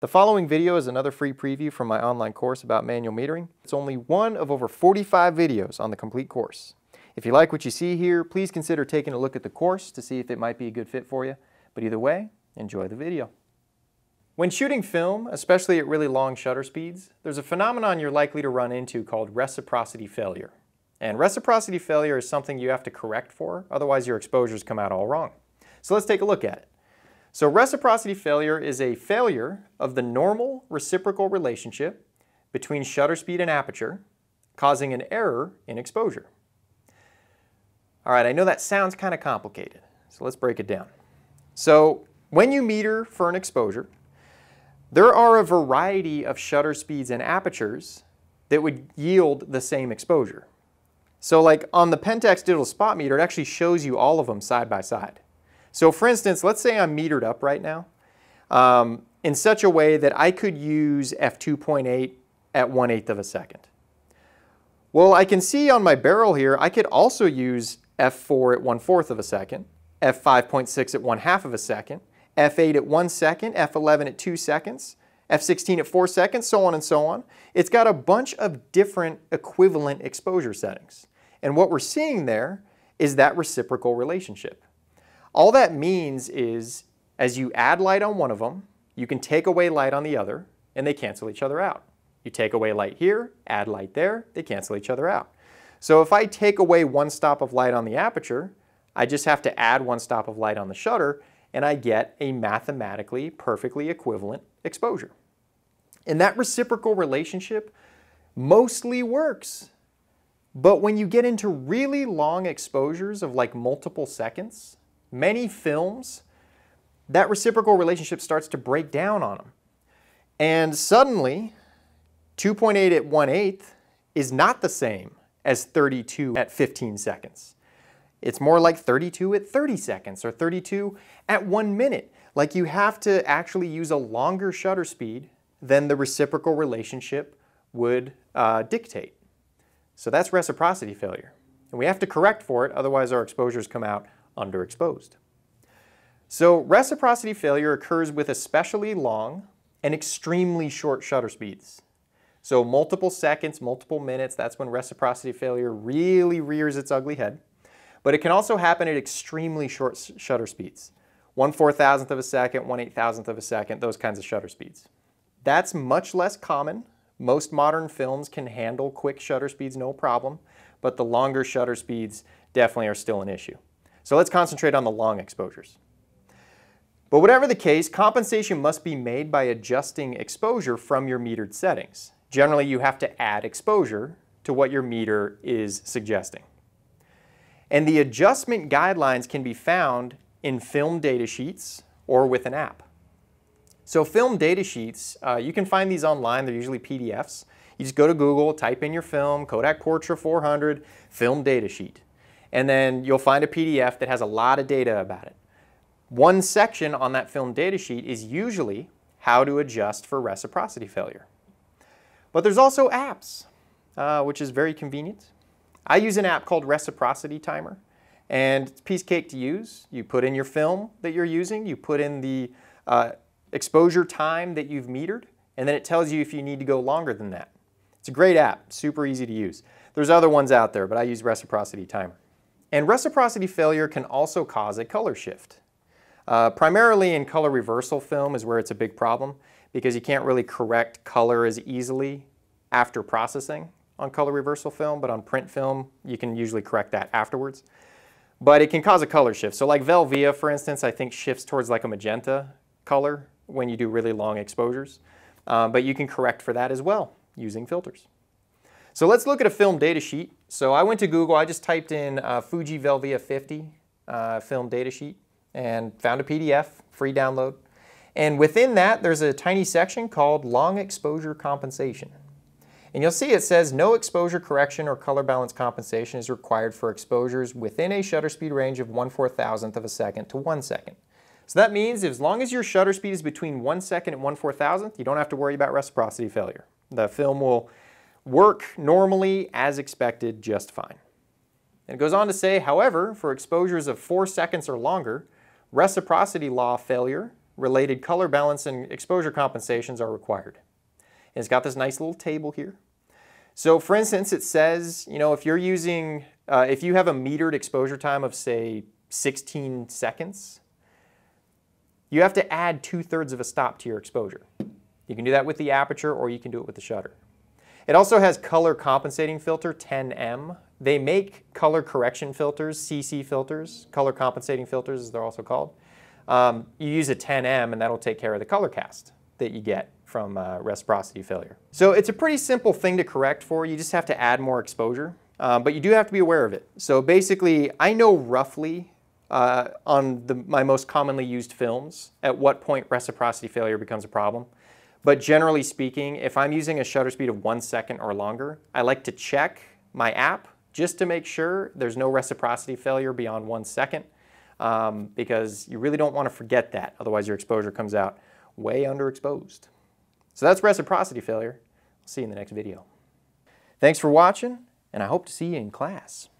The following video is another free preview from my online course about manual metering. It's only one of over 45 videos on the complete course. If you like what you see here, please consider taking a look at the course to see if it might be a good fit for you. But either way, enjoy the video. When shooting film, especially at really long shutter speeds, there's a phenomenon you're likely to run into called reciprocity failure. And reciprocity failure is something you have to correct for, otherwise your exposures come out all wrong. So let's take a look at it. So reciprocity failure is a failure of the normal reciprocal relationship between shutter speed and aperture, causing an error in exposure. All right, I know that sounds kind of complicated, so let's break it down. So when you meter for an exposure, there are a variety of shutter speeds and apertures that would yield the same exposure. So like on the Pentax digital spot meter, it actually shows you all of them side by side. So for instance, let's say I'm metered up right now um, in such a way that I could use f2.8 at 1 8th of a second. Well, I can see on my barrel here, I could also use f4 at 1 4th of a second, f5.6 at 1 half of a second, f8 at 1 second, f11 at 2 seconds, f16 at 4 seconds, so on and so on. It's got a bunch of different equivalent exposure settings. And what we're seeing there is that reciprocal relationship. All that means is as you add light on one of them, you can take away light on the other, and they cancel each other out. You take away light here, add light there, they cancel each other out. So if I take away one stop of light on the aperture, I just have to add one stop of light on the shutter, and I get a mathematically perfectly equivalent exposure. And that reciprocal relationship mostly works. But when you get into really long exposures of like multiple seconds, many films, that reciprocal relationship starts to break down on them. And suddenly, 2.8 at 1 8th is not the same as 32 at 15 seconds. It's more like 32 at 30 seconds or 32 at 1 minute. Like you have to actually use a longer shutter speed than the reciprocal relationship would uh, dictate. So that's reciprocity failure. And we have to correct for it, otherwise our exposures come out underexposed. So reciprocity failure occurs with especially long and extremely short shutter speeds. So multiple seconds, multiple minutes, that's when reciprocity failure really rears its ugly head. But it can also happen at extremely short shutter speeds. 1 four thousandth of a second, 1 eight thousandth of a second, those kinds of shutter speeds. That's much less common. Most modern films can handle quick shutter speeds no problem, but the longer shutter speeds definitely are still an issue. So let's concentrate on the long exposures. But whatever the case, compensation must be made by adjusting exposure from your metered settings. Generally, you have to add exposure to what your meter is suggesting. And the adjustment guidelines can be found in film datasheets or with an app. So film datasheets, uh, you can find these online. They're usually PDFs. You just go to Google, type in your film, Kodak Portra 400, film datasheet and then you'll find a PDF that has a lot of data about it. One section on that film datasheet is usually how to adjust for reciprocity failure. But there's also apps, uh, which is very convenient. I use an app called Reciprocity Timer, and it's piece cake to use. You put in your film that you're using, you put in the uh, exposure time that you've metered, and then it tells you if you need to go longer than that. It's a great app, super easy to use. There's other ones out there, but I use Reciprocity Timer. And reciprocity failure can also cause a color shift. Uh, primarily in color reversal film is where it's a big problem because you can't really correct color as easily after processing on color reversal film, but on print film, you can usually correct that afterwards. But it can cause a color shift. So like Velvia, for instance, I think shifts towards like a magenta color when you do really long exposures. Um, but you can correct for that as well using filters. So let's look at a film data sheet. So I went to Google, I just typed in uh, Fuji Velvia 50 uh, film data sheet and found a PDF, free download. And within that, there's a tiny section called long exposure compensation. And you'll see it says no exposure correction or color balance compensation is required for exposures within a shutter speed range of 1 4,000th of a second to 1 second. So that means as long as your shutter speed is between 1 second and 1 4,000th, you don't have to worry about reciprocity failure. The film will work normally as expected just fine. And it goes on to say, however, for exposures of four seconds or longer, reciprocity law failure related color balance and exposure compensations are required. And it's got this nice little table here. So for instance, it says, you know, if you're using, uh, if you have a metered exposure time of say 16 seconds, you have to add two thirds of a stop to your exposure. You can do that with the aperture or you can do it with the shutter. It also has color compensating filter 10M. They make color correction filters, CC filters, color compensating filters as they're also called. Um, you use a 10M and that'll take care of the color cast that you get from uh, reciprocity failure. So it's a pretty simple thing to correct for. You just have to add more exposure, um, but you do have to be aware of it. So basically, I know roughly uh, on the, my most commonly used films at what point reciprocity failure becomes a problem. But generally speaking, if I'm using a shutter speed of one second or longer, I like to check my app just to make sure there's no reciprocity failure beyond one second um, because you really don't want to forget that. Otherwise your exposure comes out way underexposed. So that's reciprocity failure. I'll see you in the next video. Thanks for watching, and I hope to see you in class.